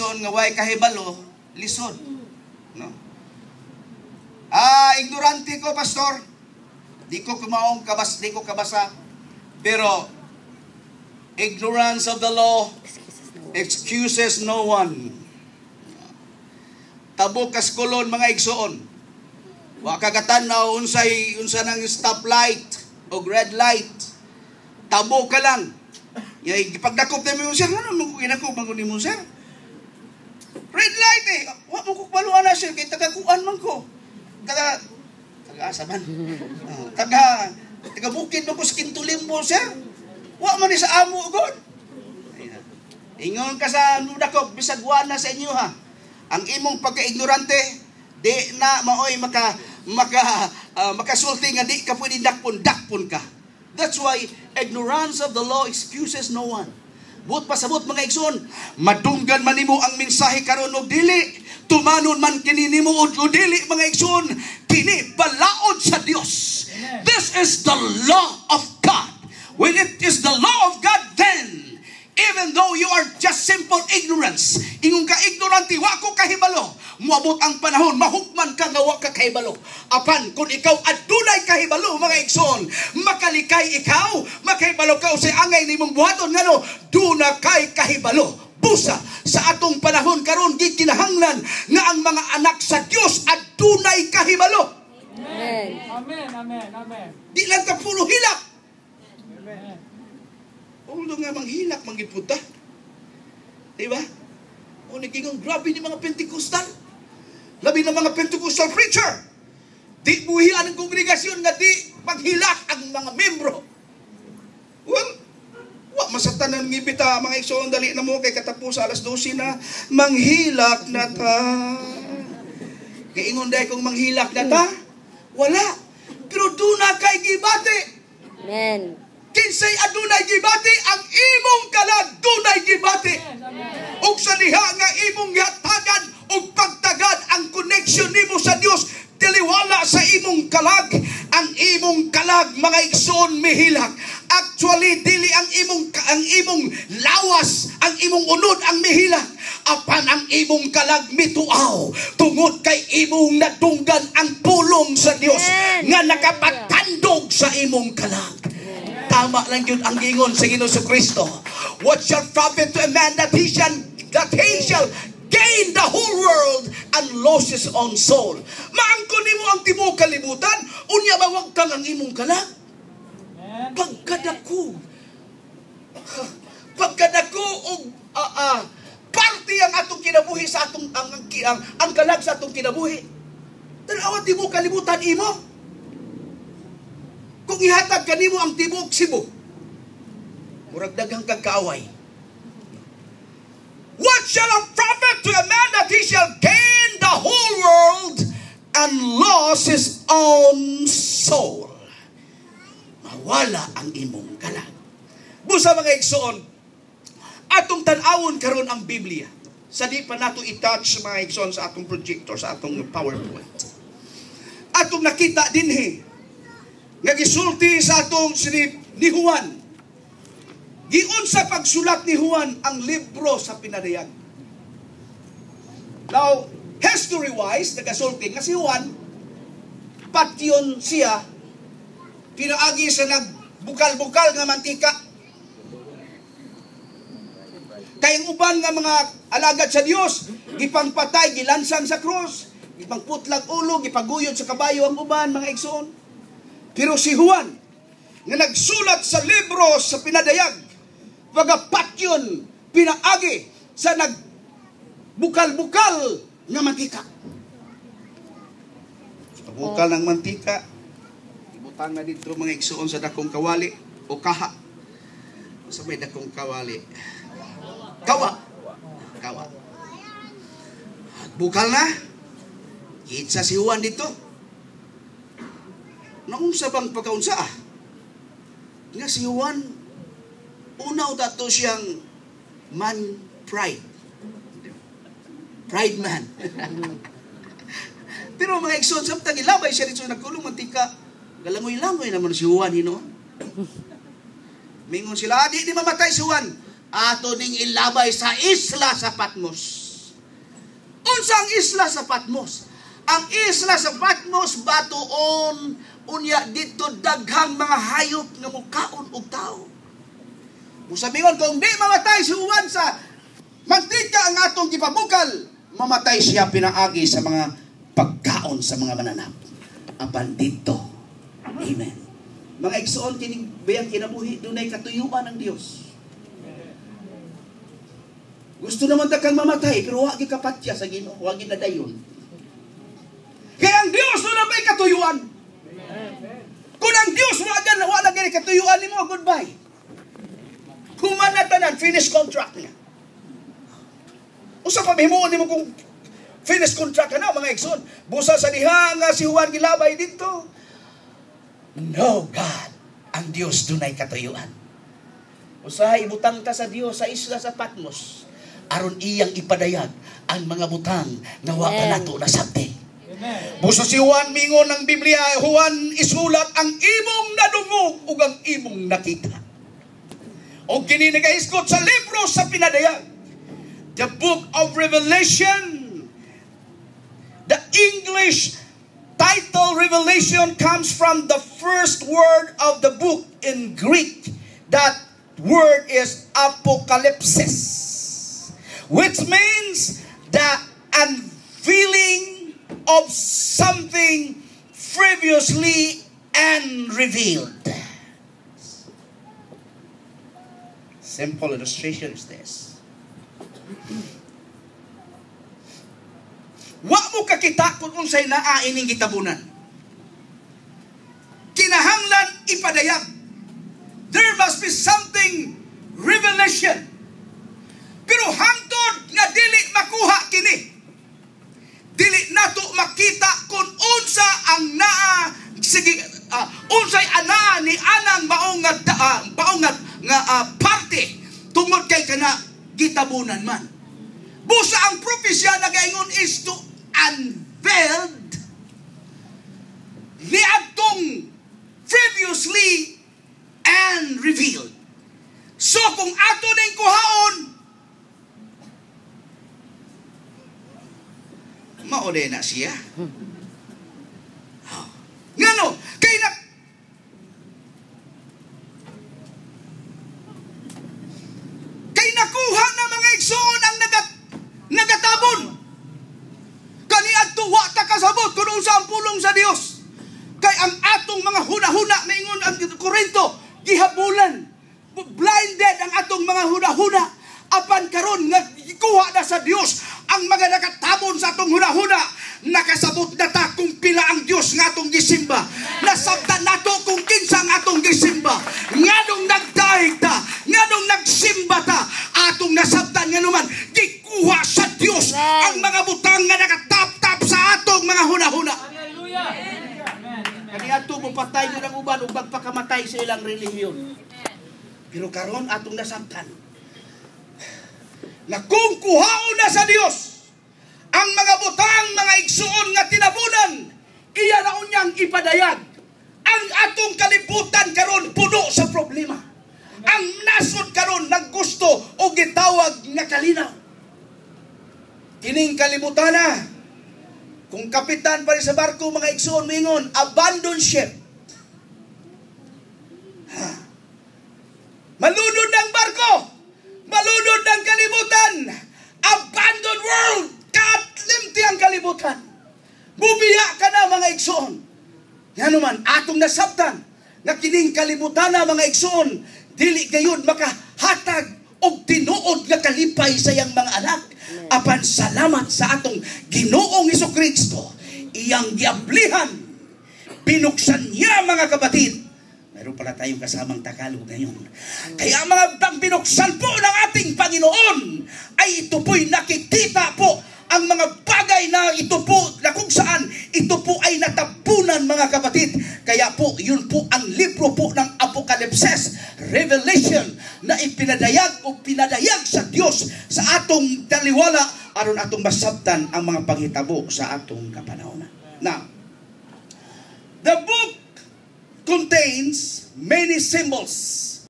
igsoon nga way kahibalo, lisod. No? Ah, ignorante ko, pastor. Di ko kumaong kabas, di ko kabasa. Pero ignorance of the law excuses no one. Tabo kaskulon mga igsoon. Wa kagatanaw unsay unsa nang stoplight o red light. Tabo ka lang. Yay, pagdakop na mo sir, ano mo ginako man ni mo sir? Red light eh. Wa mo ko baluan na sir kay tagakuan man ko. Taga taga asa man. Ah, taga taga bukid mo ko sa Kintulimbo sir. Wa man ni sa amo god. Ingon ka sa nudakop bisag wa na sa inyo ha. Ang imong pagka-ignorante di na maoy maka maka uh, makasulti nga di ka pwede dakpon dakpon ka. That's why ignorance of the law excuses no one. Buot pasabot mga igsoon, madunggan man nimo ang mensahe karon og dili, tumanon man kini nimo og dili mga igsoon, kini balaod sa Dios. This is the law of God. When it is the law of God, then even though you are just simple ignorance, ingon ka ignorante, wa ko kahibalo, muabot ang panahon, mahukman ka nga wa ka kahibalo. Apan, kung ikaw adunay kahibalo, mga igsoon, makalikay ikaw, makahibalo ka o sa angay ni mong buhaton, nga no, duna kay kahibalo. Busa, sa atong panahon karon di kinahanglan nga ang mga anak sa Dios adunay kahibalo. Amen. Amen, amen, amen. Di lang ka puro hilak. Amen. Ulo nga manghilak, manggiputa. Diba? O nagiging grabe ni mga Pentecostal. Labi ng mga Pentecostal preacher. Di buhian ang kongregasyon nga di maghilak ang mga membro. Well, wa masatan ng ngibita mga igsoon dali na mo kay katapos alas 12 na manghilak na ta. Kay ingon dai kung manghilak na ta, wala. Pero duna kay gibati. Amen. Kinsay adunay gibati ang imong kalag dunay gibati. Ug sa diha nga imong yatagan ug pagtagad ang connection nimo sa Dios tiliwala sa imong kalag. Ang imong kalag mga igsoon mihilak. Actually dili ang imong ang imong lawas ang imong unod ang mihilak. Apan ang imong kalag mituaw. Tungod kay imong nadunggan ang pulong sa Dios nga nakapatandog sa imong kalag Tama lang yun ang gingon sa Ginoo sa Kristo. What shall profit to a man that he shall that he shall gain the whole world and lose his own soul. Maangko nimo ang tibuok kalibutan, unya ba wag kang ang imong? Amen. Pagkadako. Pagkadako og ah, ah, parte ang atong kinabuhi sa atong ang ang, ang, ang kalag sa atong kinabuhi. Tanawa tibuok kalibutan imo. Kung ihatag kanimo ang tibuok Cebu, murag daghang kag kaaway. What shall a profit to a man that he shall gain the whole world and lose his own soul? Mawala ang imong kalag. Busa mga igsoon, atong tanawon karon ang Biblia. Sa di pa nato i-touch mga igsoon sa atong projector, sa atong PowerPoint. Atong nakita din he, nga gisulti sa atong sinip ni Juan. Giun sa pagsulat ni Juan ang libro sa pinadayag. Now, history-wise, nagasulti nga si Juan, patyon siya, pinaagi sa nagbukal-bukal nga mantika. Kayang uban nga mga alagad sa Dios, gipangpatay, gilansang sa krus, gipangputlag ulo, gipaguyod sa kabayo ang uban, mga igsoon. Pero si Juan, nga nagsulat sa libro sa pinadayag, pagapatyon, pinaagi sa nagbukal-bukal nga mantika. Sa bukal ng mantika, ibutang na dito mga igsoon sa dakong kawali o kaha. Sa may dakong kawali. Kawa. Kawa. Bukal na. Itsa si Juan dito. Naunsa bang pagkaunsa ah? Nga si Juan, unaw dato siyang man pride. Pride man. Pero mga igsoon, samtang ilabay siya dito nagkulong mantika, galangoy-langoy naman si Juan, hino? Mingon sila, di, di mamatay si Juan. Ato ning ilabay sa isla sa Patmos. Unsa ang isla sa Patmos? Ang isla sa Patmos batuon unya dito daghang mga hayop nga mukaon og tao. Musabingon kung di mamatay si Juan sa mantika ang atong gipabukal, mamatay siya pinaagi sa mga pagkaon sa mga mananap. Apan dito. Amen. Mga igsoon kining bayang kinabuhi dunay katuyuan ng Dios. Gusto naman ta kang mamatay pero wa gyud kapatya sa Ginoo, wa gyud nadayon. Kaya ang Dios na may katuyuan. Kung ang Dios gan wa na gani katuyuan nimo goodbye. Human na tanan finish contract niya. Usa pa himuon nimo kung finish contract ka na mga igsoon. Busa sa diha nga si Juan gilabay dito. No God, ang Dios dunay katuyuan. Usahay ibutang ta sa Dios sa isla sa Patmos aron iyang ipadayag ang mga butang nga wa pa Amen. nato Buso si Juan mingon ng Biblia, Juan isulat ang imong nadungog ug ang imong nakita. O kini nagaiskot sa libro sa pinadayag. The Book of Revelation. The English title Revelation comes from the first word of the book in Greek. That word is apocalypsis, which means the of something previously unrevealed. Simple illustration is this. Wa mo kakita kung unsay naa ining gitabunan. Kinahanglan ipadayag. There must be something revelation. Pero hangtod nga dili makuha kini. Dili nato makita kung unsa ang naa sige ah, unsay ana ni anang maong nga uh, maong nga, nga ah, parte tungod kay kana gitabunan man. Busa ang propesya nagaingon is to unveiled niadtong previously and revealed. So kung ato ning kuhaon, maode na siya. Oh. Ngano, kay na kay nakuha na mga igsoon ang nagat nagatabon. Kani adto wa ta kasabot kun unsa ang pulong sa Dios. Kay ang atong mga huna-huna maingon ang Korinto gihabulan. Blinded ang atong mga huna-huna. Apan karon nga gikuha na sa Dios ang mga nakatabon sa atong huna-huna. Nakasabot na ta kung pila ang Dios nga atong gisimba. Nasabtan nato kung kinsa ang atong gisimba. Nganong nagdahig ta, nganong nagsimba ta, atong nasabtan uban ug pagpakamatay sa ilang relihiyon. Pero karon atong nasabtan. Na kung kuhaon na sa Dios ang mga butang, mga igsuon nga tinabunan, iya na unyang ipadayag. Ang atong kalibutan karon puno sa problema. Ang nasod karon naggusto o gitawag nga kalinaw. Kining kalibutan na, kung kapitan pa rin sa barko, mga igsoon mingon, abandon ship. Ha. Malunod ang barko. Malunod ang kalibutan. Abandon world. Katlimti ang kalibutan. Bubiya ka na mga igsoon. Yan naman, atong nasabtan. Nga kining kalibutan na mga igsoon. Dili gayud makahatag og tinuod nga kalipay sa iyang mga anak. Apan salamat sa atong Ginoong Kristo iyang giablihan. Binuksan niya mga kapatid. Meron pala tayong kasamang Tagalog ngayon. Kaya mga pang binuksan po ng ating Panginoon ay ito po'y nakikita po ang mga bagay na ito po na kung saan ito po ay natapunan mga kapatid. Kaya po, yun po ang libro po ng Apocalypse, Revelation, na ipinadayag o pinadayag sa Diyos sa atong taliwala aron atong masabtan ang mga panghitabo sa atong kapanahonan. Now, the book contains many symbols